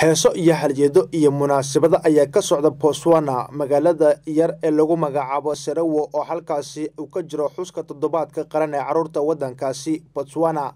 heeso iyo halyeedo iyo munaasabado ayaa ka socda botswana magaalada yar ee lagu magacaabo sarawo oo halkaasi uu ka jiro xuska toddobaadka qaran ee carruurta waddankaasi botswana.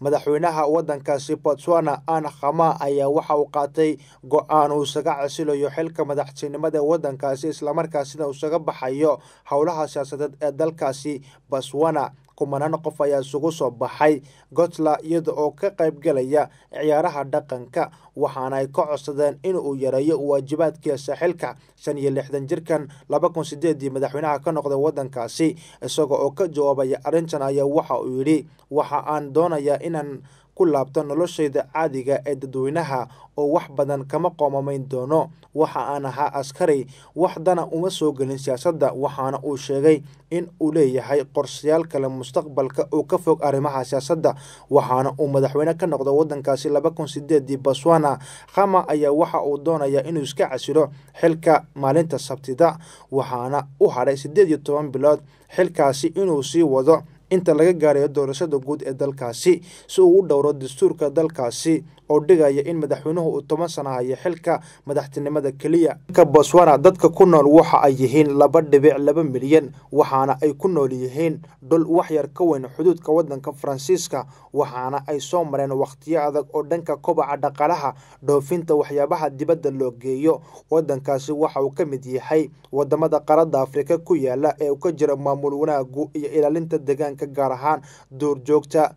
Madaxweynaha waddankaasi botswana an khama ayaa waxa uu qaatay go'aan uu isaga casilayo xilka madaxtinimada waddankaasi islamarkaasina uu isaga baxayo howlaha siyaasadeed ee dalkaasi botswana kumanaan qof ayaa isugu soo baxay gotla iyada oo ka qaybgalaya ciyaaraha dhaqanka waxaana ay ka codsadeen in uu yareeyo waajibaadkiisa xilka shan iyo lixdan jirkan laba kun sideedii madaxweynaha ka noqday waddankaasi isaga oo ka jawaabaya arrintan ayaa waxa uu yidhi waxa aan doonayaa inaan ku laabto noloshayda caadiga ee dadweynaha oo wax badan kama qoomamayn doono. Waxa aan ahaa askari waxdana uma soo gelin siyaasadda waxaana uu sheegay in uu leeyahay qorshayaal kale mustaqbalka oo ka fog arrimaha siyaasadda waxaana uu madaxweyne ka noqdo waddankaasi laba kun sideedii botswana. Khama ayaa waxa uu doonayaa inuu iska casilo xilka maalinta sabtida waxaana u hadhay siddeed iyo toban bilood xilkaasi inuu sii wado inta laga gaarayo doorashada guud ee dalkaasi si uu u dhowro dastuurka dalkaasi oo dhigaya in madaxweynuhu uu toban sana hayo xilka madaxtinimada keliya. Ka botswana dadka ku nool waxa ay yihiin laba dhibic laba milyan waxaana ay ku nool yihiin dhul waxyar ka weyn xuduudka waddanka faransiiska waxaana ay soo mareen wakhtiyo adag oo dhanka kobaca dhaqaalaha dhoofinta waxyaabaha dibadda loo geeyo. Waddankaasi waxa uu ka mid yahay waddamada qaarada afrika ku yaalla ee uu ka jira maamul wanaagu iyo ilaalinta deegaanka gaar ahaan duurjoogta